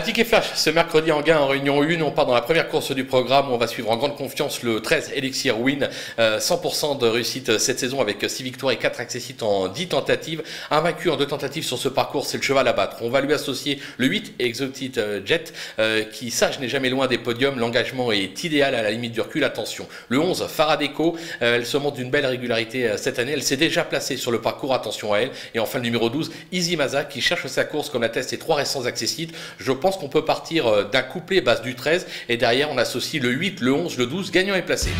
Un ticket flash ce mercredi en gain en réunion 1. On part dans la première course du programme. On va suivre en grande confiance le 13 Elixir Win. 100% de réussite cette saison avec 6 victoires et 4 accessites en 10 tentatives. Un vaincu en 2 tentatives sur ce parcours, c'est le cheval à battre. On va lui associer le 8 Exotic euh, Jet euh, qui, sage, n'est jamais loin des podiums. L'engagement est idéal à la limite du recul. Attention. Le 11 Faradeco, euh, elle se montre d'une belle régularité cette année. Elle s'est déjà placée sur le parcours. Attention à elle. Et enfin le numéro 12 Easy Maza qui cherche sa course comme atteste ses trois récents accessites. Je pense qu'on peut partir euh, d'un couplet base du 13 et derrière on associe le 8, le 11, le 12, gagnant et placé.